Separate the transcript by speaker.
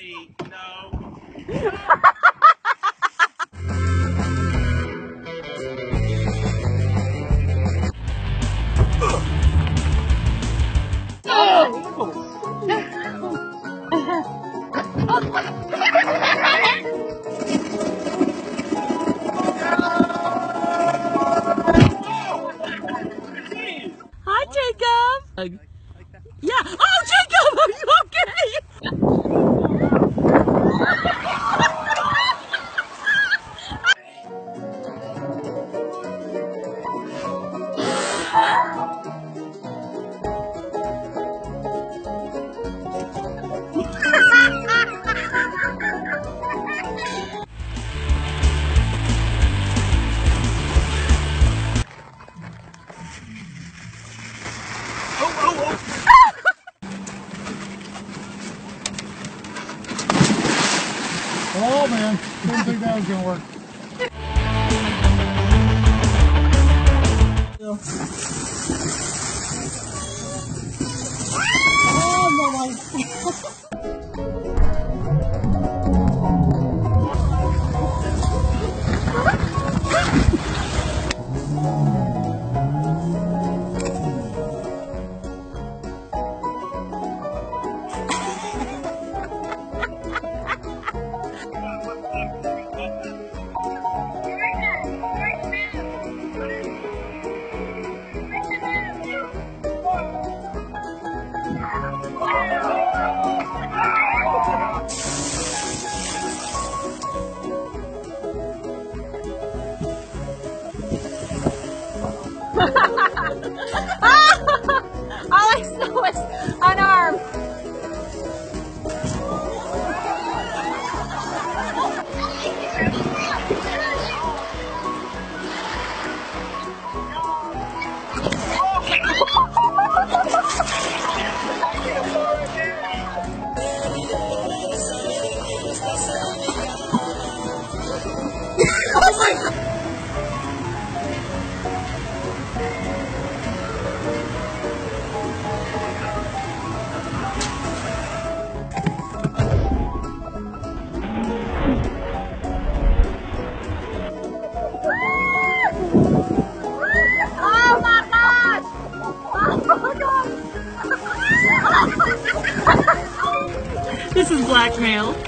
Speaker 1: No.
Speaker 2: Hi, Jacob. Oh
Speaker 3: man, didn't think that was gonna work.
Speaker 2: All I saw this is blackmail.